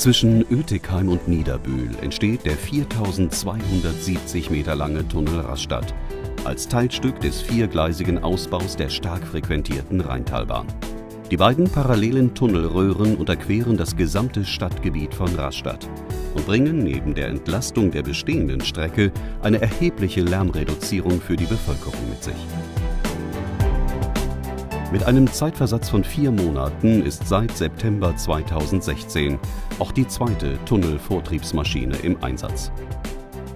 Zwischen Oetikheim und Niederbühl entsteht der 4270 Meter lange Tunnel Rastatt als Teilstück des viergleisigen Ausbaus der stark frequentierten Rheintalbahn. Die beiden parallelen Tunnelröhren unterqueren das gesamte Stadtgebiet von Rastatt und bringen neben der Entlastung der bestehenden Strecke eine erhebliche Lärmreduzierung für die Bevölkerung mit sich. Mit einem Zeitversatz von vier Monaten ist seit September 2016 auch die zweite Tunnelvortriebsmaschine im Einsatz.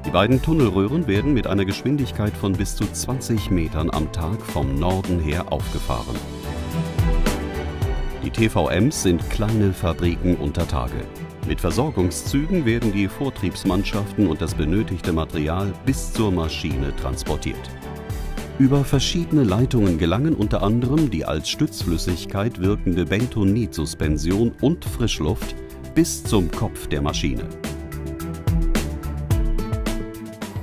Die beiden Tunnelröhren werden mit einer Geschwindigkeit von bis zu 20 Metern am Tag vom Norden her aufgefahren. Die TVMs sind kleine Fabriken unter Tage. Mit Versorgungszügen werden die Vortriebsmannschaften und das benötigte Material bis zur Maschine transportiert. Über verschiedene Leitungen gelangen unter anderem die als Stützflüssigkeit wirkende Bentonit-Suspension und Frischluft bis zum Kopf der Maschine.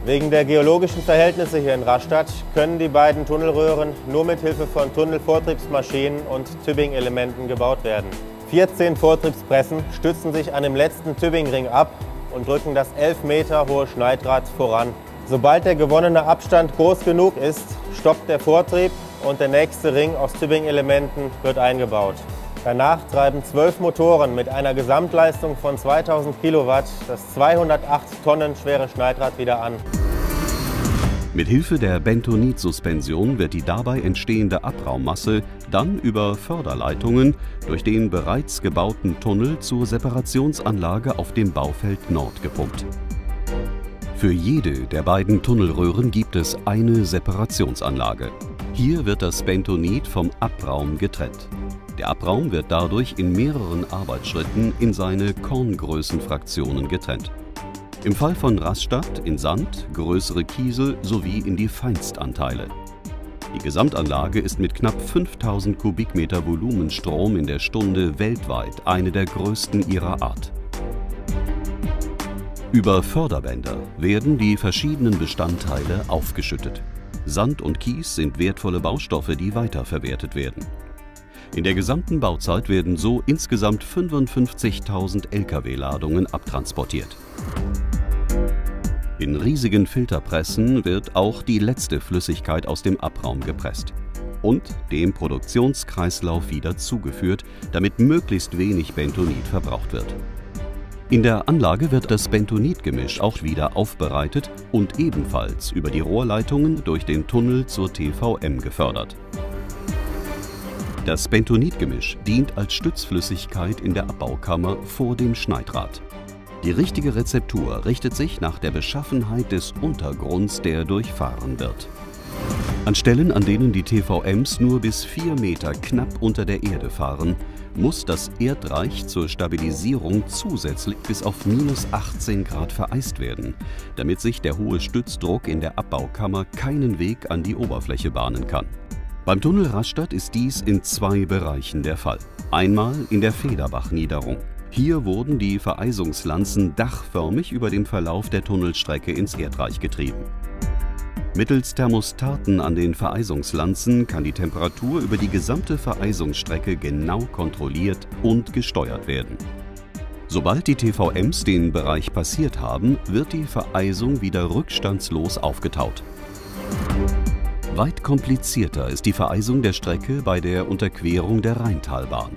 Wegen der geologischen Verhältnisse hier in Rastatt können die beiden Tunnelröhren nur mit Hilfe von Tunnelvortriebsmaschinen und Tübing-Elementen gebaut werden. 14 Vortriebspressen stützen sich an dem letzten Tübingring ab und drücken das 11 Meter hohe Schneidrad voran. Sobald der gewonnene Abstand groß genug ist, stoppt der Vortrieb und der nächste Ring aus Tübing-Elementen wird eingebaut. Danach treiben zwölf Motoren mit einer Gesamtleistung von 2000 Kilowatt das 208 Tonnen schwere Schneidrad wieder an. Mit Hilfe der Bentonit-Suspension wird die dabei entstehende Abraummasse dann über Förderleitungen durch den bereits gebauten Tunnel zur Separationsanlage auf dem Baufeld Nord gepumpt. Für jede der beiden Tunnelröhren gibt es eine Separationsanlage. Hier wird das Bentonit vom Abraum getrennt. Der Abraum wird dadurch in mehreren Arbeitsschritten in seine Korngrößenfraktionen getrennt. Im Fall von Rastatt in Sand, größere Kiesel sowie in die Feinstanteile. Die Gesamtanlage ist mit knapp 5000 Kubikmeter Volumenstrom in der Stunde weltweit eine der größten ihrer Art. Über Förderbänder werden die verschiedenen Bestandteile aufgeschüttet. Sand und Kies sind wertvolle Baustoffe, die weiterverwertet werden. In der gesamten Bauzeit werden so insgesamt 55.000 Lkw-Ladungen abtransportiert. In riesigen Filterpressen wird auch die letzte Flüssigkeit aus dem Abraum gepresst und dem Produktionskreislauf wieder zugeführt, damit möglichst wenig Bentonit verbraucht wird. In der Anlage wird das Bentonitgemisch auch wieder aufbereitet und ebenfalls über die Rohrleitungen durch den Tunnel zur TVM gefördert. Das Bentonitgemisch dient als Stützflüssigkeit in der Abbaukammer vor dem Schneidrad. Die richtige Rezeptur richtet sich nach der Beschaffenheit des Untergrunds, der durchfahren wird. An Stellen, an denen die TVMs nur bis 4 Meter knapp unter der Erde fahren, muss das Erdreich zur Stabilisierung zusätzlich bis auf minus 18 Grad vereist werden, damit sich der hohe Stützdruck in der Abbaukammer keinen Weg an die Oberfläche bahnen kann. Beim Tunnel Rastatt ist dies in zwei Bereichen der Fall. Einmal in der Federbach-Niederung. Hier wurden die Vereisungslanzen dachförmig über dem Verlauf der Tunnelstrecke ins Erdreich getrieben. Mittels Thermostaten an den Vereisungslanzen kann die Temperatur über die gesamte Vereisungsstrecke genau kontrolliert und gesteuert werden. Sobald die TVMs den Bereich passiert haben, wird die Vereisung wieder rückstandslos aufgetaut. Weit komplizierter ist die Vereisung der Strecke bei der Unterquerung der Rheintalbahn.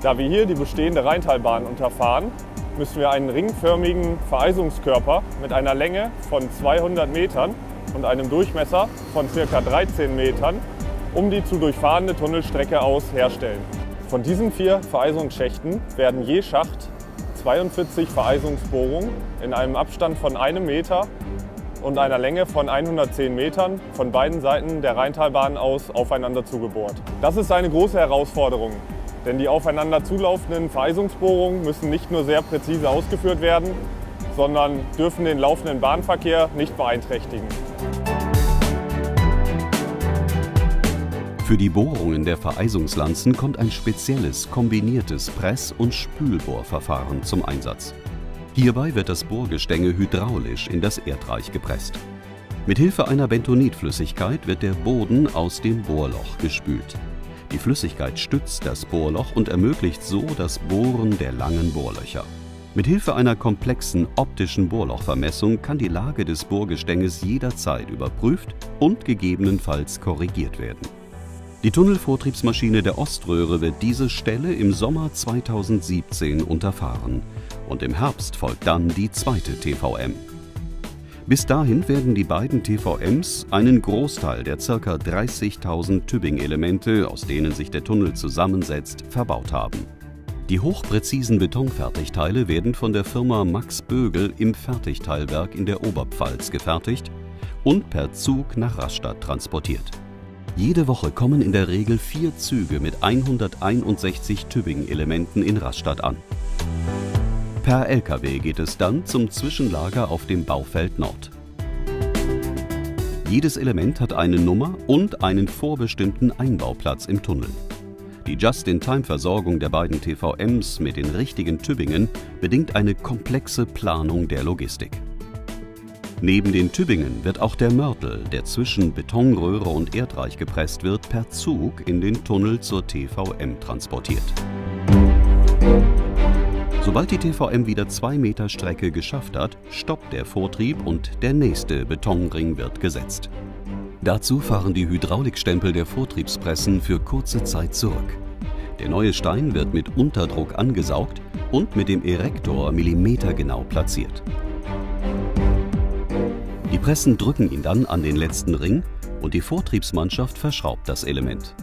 Da wir hier die bestehende Rheintalbahn unterfahren, müssen wir einen ringförmigen Vereisungskörper mit einer Länge von 200 Metern und einem Durchmesser von ca. 13 Metern um die zu durchfahrende Tunnelstrecke aus herstellen. Von diesen vier Vereisungsschächten werden je Schacht 42 Vereisungsbohrungen in einem Abstand von einem Meter und einer Länge von 110 Metern von beiden Seiten der Rheintalbahn aus aufeinander zugebohrt. Das ist eine große Herausforderung, denn die aufeinander zulaufenden Vereisungsbohrungen müssen nicht nur sehr präzise ausgeführt werden, sondern dürfen den laufenden Bahnverkehr nicht beeinträchtigen. Für die Bohrungen der Vereisungslanzen kommt ein spezielles kombiniertes Press- und Spülbohrverfahren zum Einsatz. Hierbei wird das Bohrgestänge hydraulisch in das Erdreich gepresst. Mit Hilfe einer Bentonitflüssigkeit wird der Boden aus dem Bohrloch gespült. Die Flüssigkeit stützt das Bohrloch und ermöglicht so das Bohren der langen Bohrlöcher. Mit Hilfe einer komplexen optischen Bohrlochvermessung kann die Lage des Bohrgestänges jederzeit überprüft und gegebenenfalls korrigiert werden. Die Tunnelvortriebsmaschine der Oströhre wird diese Stelle im Sommer 2017 unterfahren und im Herbst folgt dann die zweite TVM. Bis dahin werden die beiden TVMs einen Großteil der ca. 30.000 Tübing-Elemente, aus denen sich der Tunnel zusammensetzt, verbaut haben. Die hochpräzisen Betonfertigteile werden von der Firma Max Bögel im Fertigteilwerk in der Oberpfalz gefertigt und per Zug nach Rastatt transportiert. Jede Woche kommen in der Regel vier Züge mit 161 Tübingen-Elementen in Rastatt an. Per Lkw geht es dann zum Zwischenlager auf dem Baufeld Nord. Jedes Element hat eine Nummer und einen vorbestimmten Einbauplatz im Tunnel. Die Just-in-Time-Versorgung der beiden TVMs mit den richtigen Tübingen bedingt eine komplexe Planung der Logistik. Neben den Tübingen wird auch der Mörtel, der zwischen Betonröhre und Erdreich gepresst wird, per Zug in den Tunnel zur TVM transportiert. Sobald die TVM wieder zwei Meter Strecke geschafft hat, stoppt der Vortrieb und der nächste Betonring wird gesetzt. Dazu fahren die Hydraulikstempel der Vortriebspressen für kurze Zeit zurück. Der neue Stein wird mit Unterdruck angesaugt und mit dem Erektor millimetergenau platziert. Die Pressen drücken ihn dann an den letzten Ring und die Vortriebsmannschaft verschraubt das Element.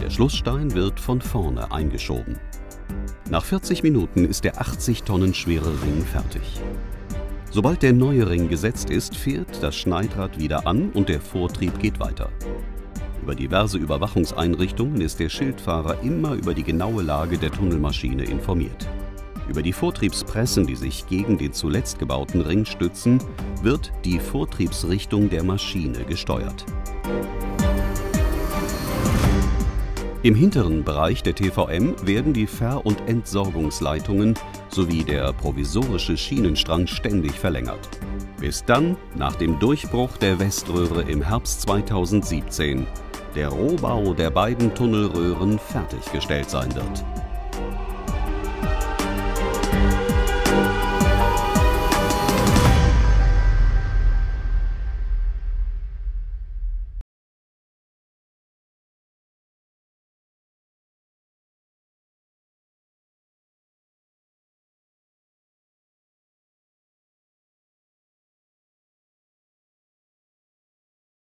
Der Schlussstein wird von vorne eingeschoben. Nach 40 Minuten ist der 80 Tonnen schwere Ring fertig. Sobald der neue Ring gesetzt ist, fährt das Schneidrad wieder an und der Vortrieb geht weiter. Über diverse Überwachungseinrichtungen ist der Schildfahrer immer über die genaue Lage der Tunnelmaschine informiert. Über die Vortriebspressen, die sich gegen den zuletzt gebauten Ring stützen, wird die Vortriebsrichtung der Maschine gesteuert. Im hinteren Bereich der TVM werden die Ver- und Entsorgungsleitungen sowie der provisorische Schienenstrang ständig verlängert. Bis dann, nach dem Durchbruch der Weströhre im Herbst 2017, der Rohbau der beiden Tunnelröhren fertiggestellt sein wird.